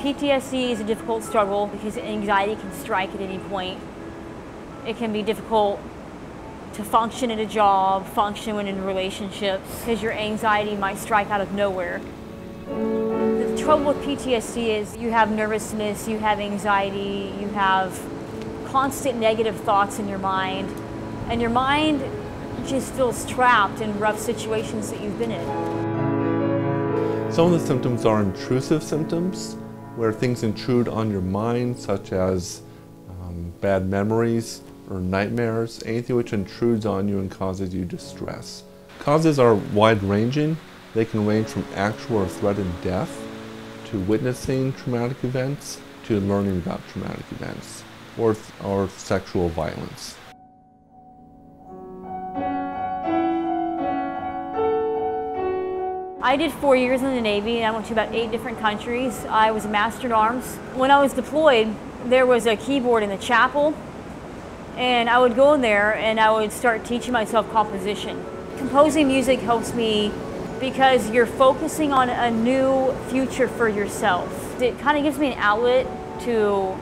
PTSD is a difficult struggle because anxiety can strike at any point. It can be difficult to function at a job, function when in relationships, because your anxiety might strike out of nowhere. The trouble with PTSD is you have nervousness, you have anxiety, you have constant negative thoughts in your mind, and your mind just feels trapped in rough situations that you've been in. Some of the symptoms are intrusive symptoms, where things intrude on your mind, such as um, bad memories or nightmares, anything which intrudes on you and causes you distress. Causes are wide-ranging. They can range from actual or threatened death, to witnessing traumatic events, to learning about traumatic events, or, or sexual violence. I did four years in the Navy and I went to about eight different countries. I was a Master at Arms. When I was deployed, there was a keyboard in the chapel and I would go in there and I would start teaching myself composition. Composing music helps me because you're focusing on a new future for yourself. It kind of gives me an outlet to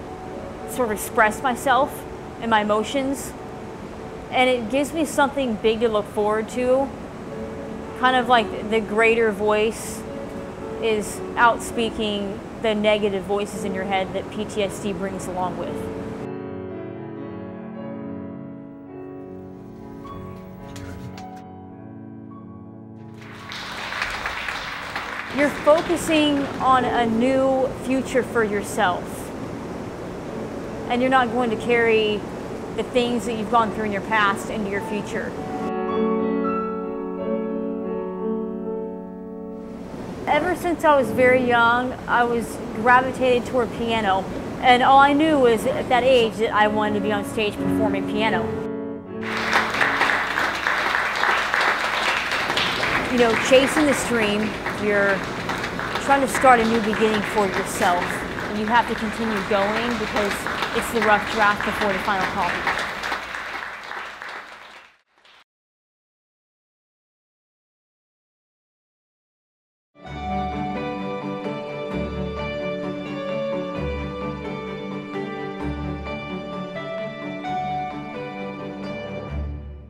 sort of express myself and my emotions and it gives me something big to look forward to kind of like the greater voice is outspeaking the negative voices in your head that PTSD brings along with. You're focusing on a new future for yourself. And you're not going to carry the things that you've gone through in your past into your future. Ever since I was very young, I was gravitated toward piano. And all I knew was at that age that I wanted to be on stage performing piano. You know, chasing the stream, you're trying to start a new beginning for yourself. And you have to continue going because it's the rough draft before the final copy.